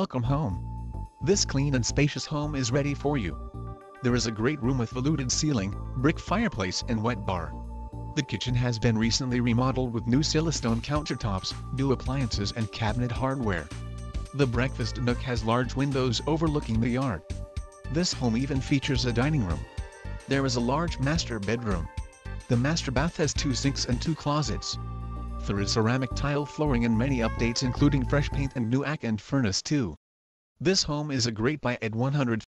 Welcome home. This clean and spacious home is ready for you. There is a great room with veluted ceiling, brick fireplace and wet bar. The kitchen has been recently remodeled with new Silestone countertops, new appliances and cabinet hardware. The breakfast nook has large windows overlooking the yard. This home even features a dining room. There is a large master bedroom. The master bath has two sinks and two closets. There is ceramic tile flooring and many updates including fresh paint and new AC and furnace too. This home is a great buy at 100